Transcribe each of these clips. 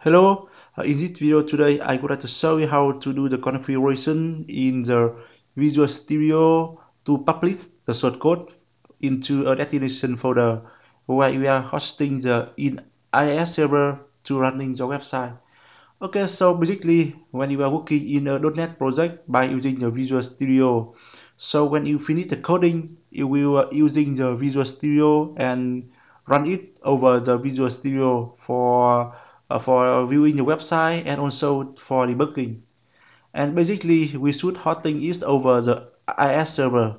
Hello, uh, in this video today I would like to show you how to do the configuration in the Visual Studio to publish the source code into a destination folder where we are hosting the in IIS server to running the website. Okay, so basically when you are working in a .NET project by using the Visual Studio, so when you finish the coding, you will uh, using the Visual Studio and run it over the Visual Studio for for viewing the website and also for debugging. And basically, we should hosting it over the IIS server.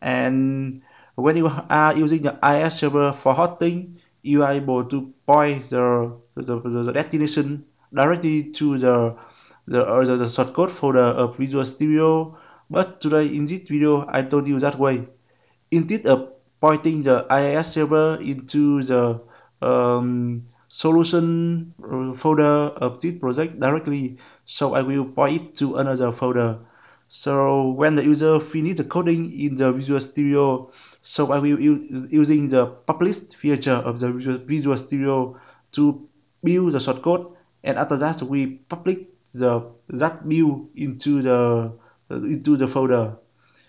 And when you are using the IIS server for hosting, you are able to point the the, the destination directly to the the, uh, the, the shortcode folder of Visual Studio. But today in this video, I told you that way. Instead of pointing the IIS server into the um, solution uh, folder of this project directly. So I will point it to another folder. So when the user finish the coding in the Visual Studio so I will using the publish feature of the Visual Studio to build the shortcode and after that we publish the that build into the into the folder.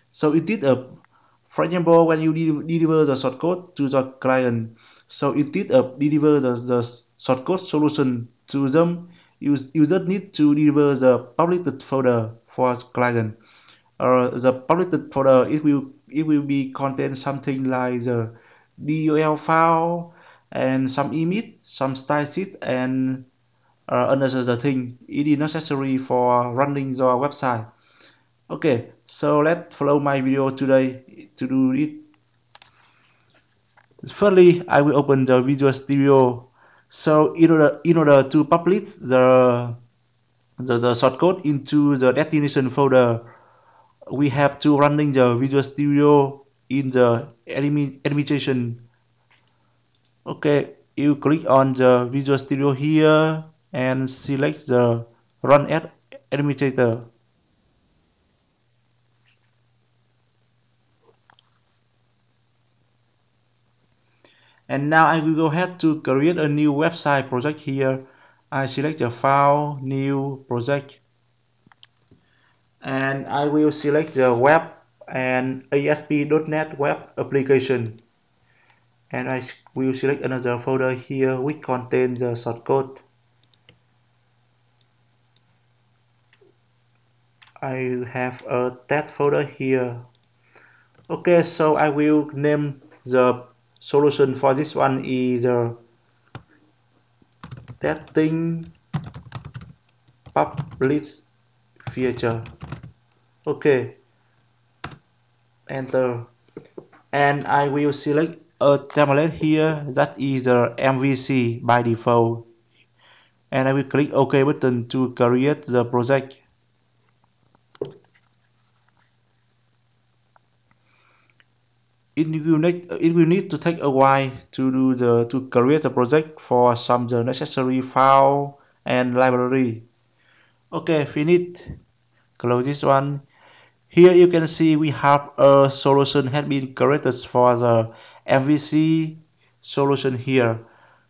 So it did a for example when you deliver the shortcode to the client so instead of deliver the, the shortcode solution to them, you, you don't need to deliver the published folder for client. Uh, the published folder it will it will be contain something like the DLL file and some image, some style sheet, and uh, another thing. It is necessary for running your website. Okay, so let's follow my video today to do it Firstly, I will open the Visual Studio. So in order, in order to publish the, the, the shortcode into the destination folder, we have to running the Visual Studio in the administration. Okay, you click on the Visual Studio here and select the Run as Administrator. And now I will go ahead to create a new website project here. I select the file new project. And I will select the web and ASP.NET web application. And I will select another folder here which contains the shortcode. I have a test folder here. Okay so I will name the solution for this one is the testing publish feature. Okay. Enter. And I will select a template here that is uh, the MVC by default. And I will click OK button to create the project it will need it will need to take a while to do the to create a project for some the necessary file and library. Okay finish close this one. Here you can see we have a solution has been created for the MVC solution here.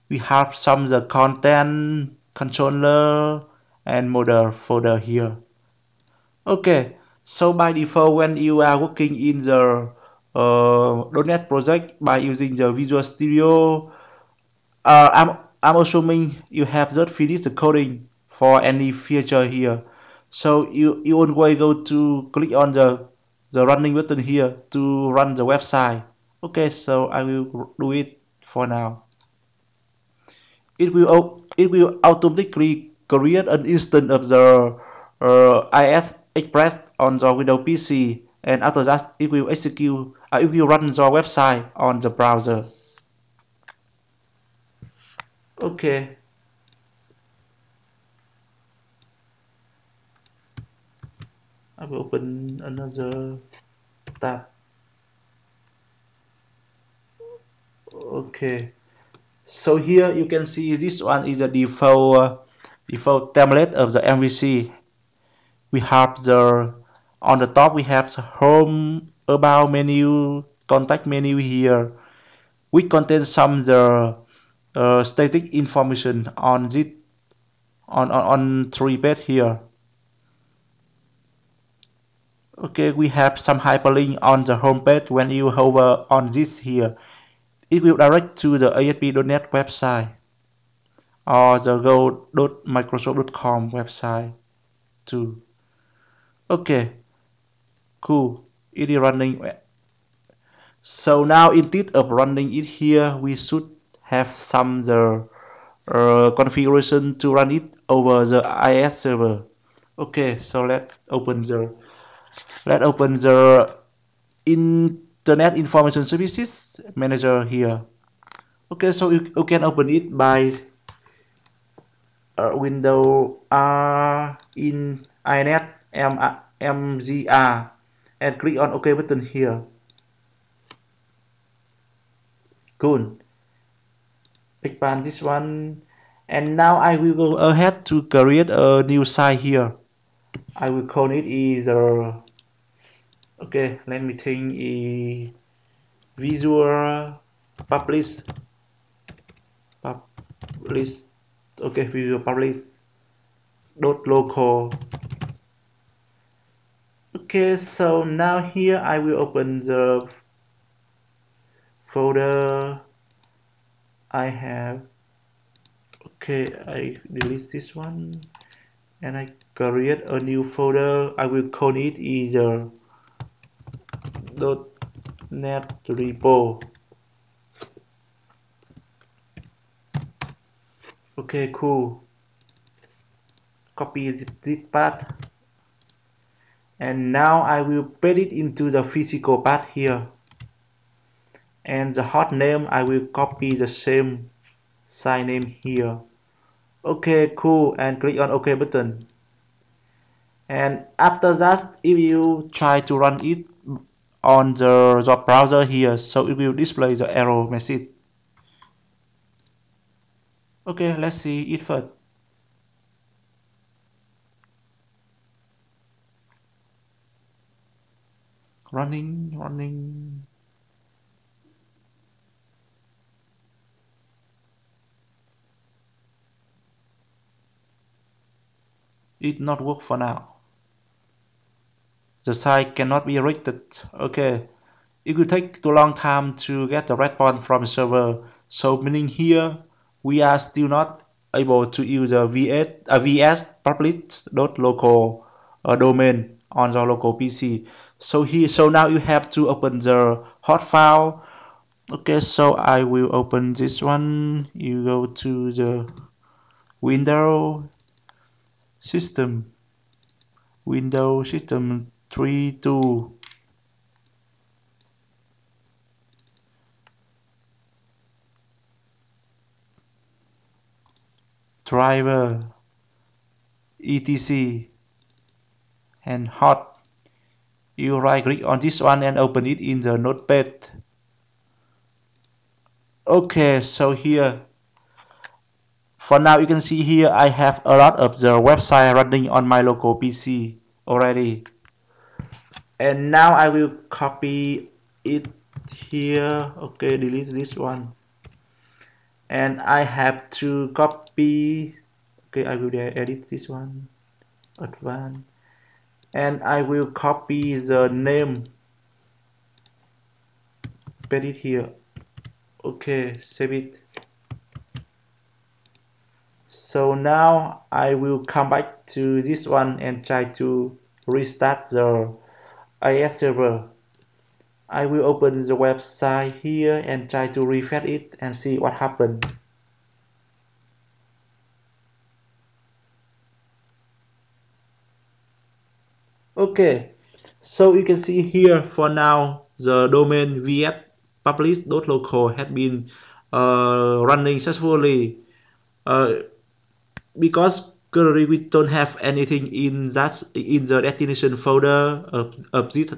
We have some the content controller and model folder here. Okay so by default when you are working in the .NET project by using the Visual Studio. Uh, I'm, I'm assuming you have just finished the coding for any feature here. So you, you always go to click on the, the running button here to run the website. Okay, so I will do it for now. It will, it will automatically create an instance of the uh, IIS Express on the Windows PC and after that it will execute uh, it will run your website on the browser. Okay. I will open another tab. Okay. So here you can see this one is the default uh, default template of the MVC we have the on the top we have the home about menu contact menu here which contains some the uh, static information on this on, on, on three page here. Okay we have some hyperlink on the home page when you hover on this here. It will direct to the ASP.NET website or the go.microsoft.com website too. Okay cool it is running so now instead of running it here. We should have some the uh, configuration to run it over the IIS server. Okay so let's open the let's open the internet information services manager here. Okay so you, you can open it by uh, window R in inet M, and click on OK button here. Cool. Expand this one. And now I will go ahead to create a new site here. I will call it either uh, okay let me think a visual publish publish okay visual publish dot local okay so now here I will open the folder I have. Okay I delete this one. And I create a new folder. I will call it either .net repo. Okay cool. Copy this path and now I will paste it into the physical path here. And the hot name I will copy the same sign name here. Okay cool. And click on ok button. And after that if you try to run it on the, the browser here so it will display the error message. Okay let's see it first running running. It not work for now. The site cannot be reached okay. It will take too long time to get the response from the server. So meaning here we are still not able to use the vs uh, vs publish.local uh, domain on the local pc so here so now you have to open the hot file. Okay so I will open this one. You go to the window system. Window system 32 driver etc and hot you right click on this one and open it in the notepad. Okay so here. For now you can see here I have a lot of the website running on my local PC already. And now I will copy it here. Okay delete this one. And I have to copy. Okay I will edit this one. Advanced and I will copy the name. Paste it here. Okay save it. So now I will come back to this one and try to restart the IIS server. I will open the website here and try to refresh it and see what happened okay so you can see here for now the domain vs publish.local has been uh, running successfully. Uh, because currently we don't have anything in that in the destination folder of, of this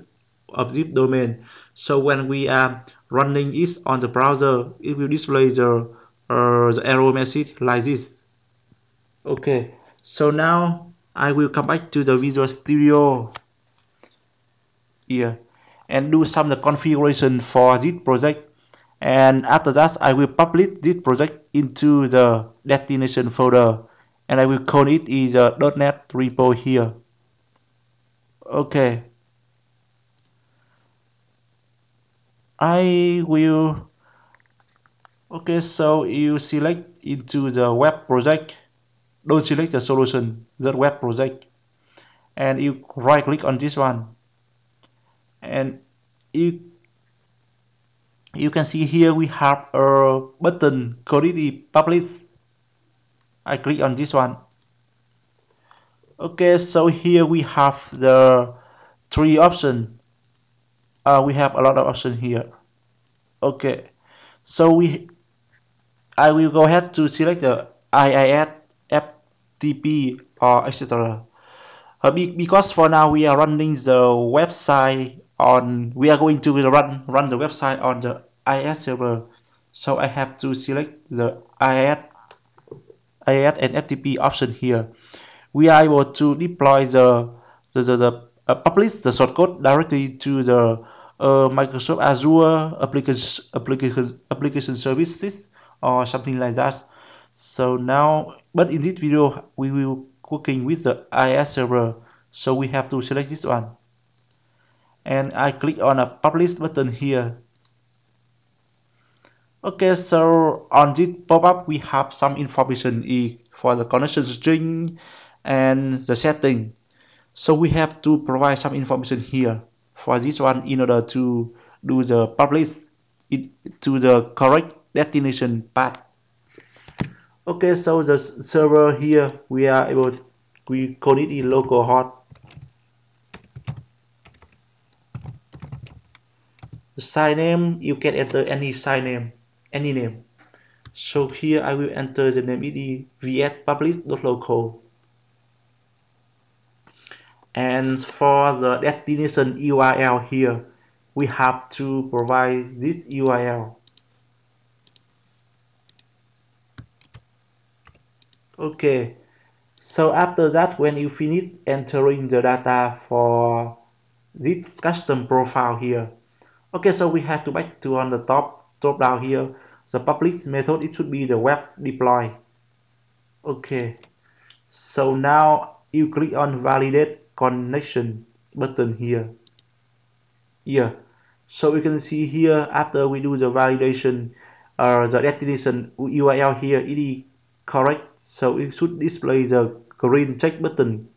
of this domain. So when we are running it on the browser it will display the, uh, the error message like this. Okay so now I will come back to the Visual Studio here. And do some the configuration for this project. And after that I will publish this project into the destination folder. And I will call it is a .NET repo here. Okay. I will okay so you select into the web project. Don't select the solution the web project. And you right click on this one and you you can see here we have a button called publish. I click on this one. Okay so here we have the three options. Uh, we have a lot of options here. Okay so we I will go ahead to select the IIS FTP or etc uh, because for now we are running the website on we are going to run run the website on the IIS server so I have to select the IIS IIS and FTP option here we are able to deploy the the, the, the uh, publish the source code directly to the uh, Microsoft Azure application, application, application services or something like that. So now, but in this video, we will working with the IIS server. So we have to select this one. And I click on a publish button here. Okay, so on this pop-up, we have some information for the connection string and the setting. So we have to provide some information here for this one in order to do the publish it to the correct destination path okay so the server here we are able we call it in localhost the site name you can enter any site name any name. So here I will enter the name it vs publish.local and for the destination URL here we have to provide this URL okay. So after that when you finish entering the data for this custom profile here okay so we have to back to on the top drop down here. The publish method it should be the web deploy. Okay so now you click on validate connection button here. Yeah so we can see here after we do the validation uh, the destination URL here it is correct. So it should display the green check button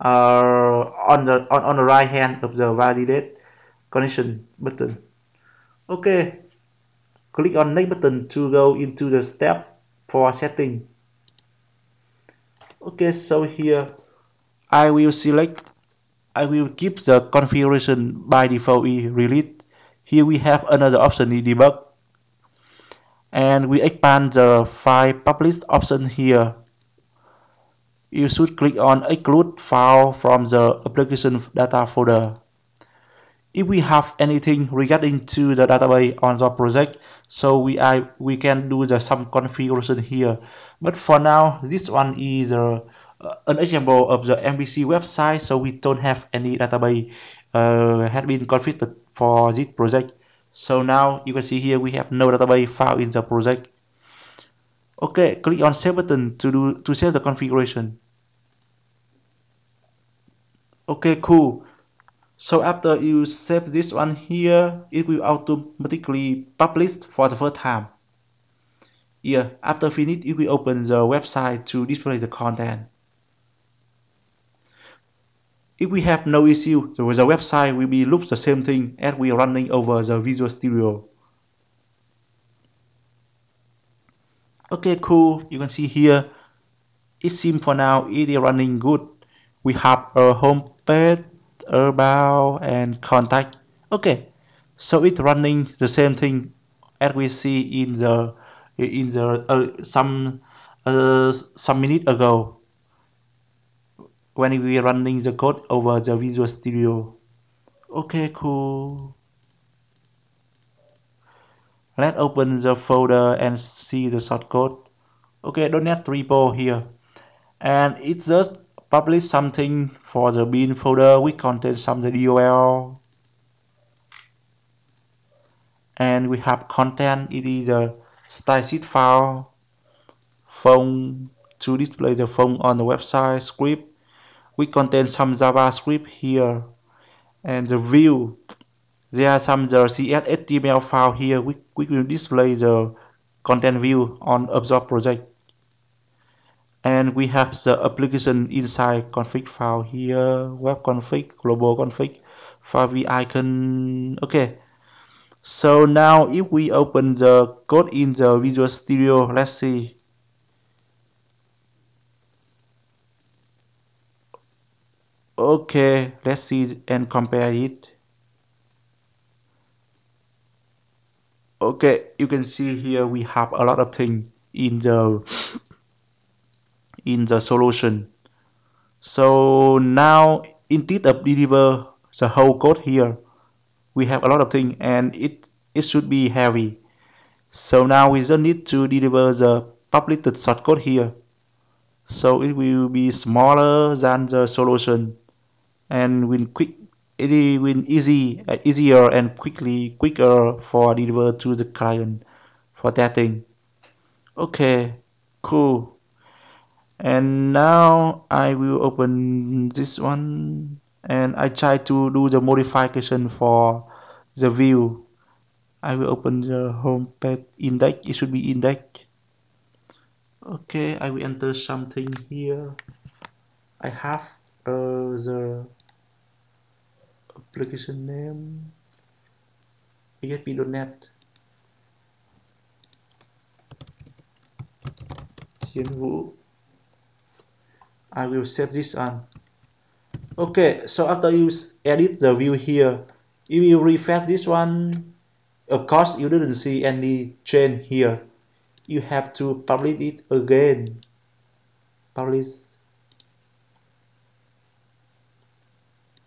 uh, on the on, on the right hand of the validate connection button. Okay click on next button to go into the step for setting. Okay so here I will select I will keep the configuration by default release here we have another option debug. And we expand the file publish option here. You should click on exclude file from the application data folder if we have anything regarding to the database on the project so we I we can do the some configuration here. But for now this one is uh, an example of the MVC website so we don't have any database uh, had been configured for this project. So now you can see here we have no database file in the project. Okay click on save button to do to save the configuration. Okay cool so after you save this one here it will automatically publish for the first time yeah after finish it will open the website to display the content if we have no issue, the website will be look the same thing as we are running over the Visual Studio. Okay, cool. You can see here, it seems for now it is running good. We have a home page, about, and contact. Okay, so it's running the same thing as we see in the in the uh, some uh, some minute ago when we are running the code over the Visual Studio. Okay, cool. Let's open the folder and see the source code. Okay, don't .NET repo here. And it's just publish something for the bin folder which contains some the DLL. And we have content, it is the style sheet file, phone, to display the phone on the website script. We contain some JavaScript here. And the view there are some the CS HTML file here. We, we will display the content view on Absorb project and we have the Application Insights config file here web config global config file icon. Okay. So now if we open the code in the Visual Studio let's see. Okay let's see and compare it. Okay you can see here we have a lot of things in the in the solution. So now instead of deliver the whole code here we have a lot of things and it it should be heavy. So now we just need to deliver the published shortcode here. So it will be smaller than the solution and will quick it will easy uh, easier and quickly quicker for deliver to the client for that thing. Okay cool and now I will open this one and I try to do the modification for the view. I will open the home page index. It should be index. Okay I will enter something here. I have uh, the application name. ASP.NET Hienwu I will save this one. Okay so after you edit the view here if you refresh this one. Of course you didn't see any change here. You have to publish it again. Publish.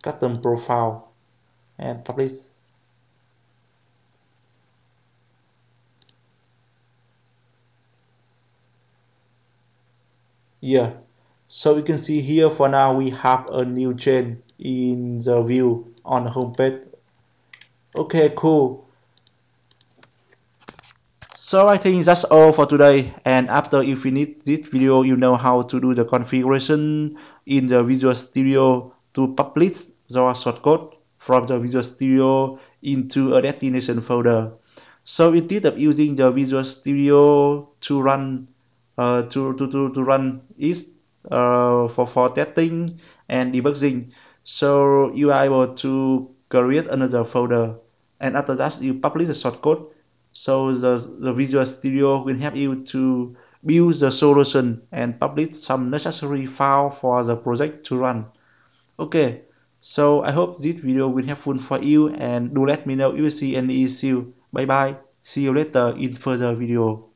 Custom profile and publish. Yeah so you can see here for now we have a new chain in the view on the home page okay cool. So I think that's all for today. And after you finish this video you know how to do the configuration in the Visual Studio to publish your shortcode from the Visual Studio into a destination folder. So instead of using the Visual Studio to run uh, to, to, to, to run it Uh, for, for testing and debugging, so you are able to create another folder and after that you publish the shortcode so the, the Visual Studio will help you to build the solution and publish some necessary file for the project to run okay so I hope this video will helpful for you and do let me know if you see any issue. Bye bye. See you later in further video.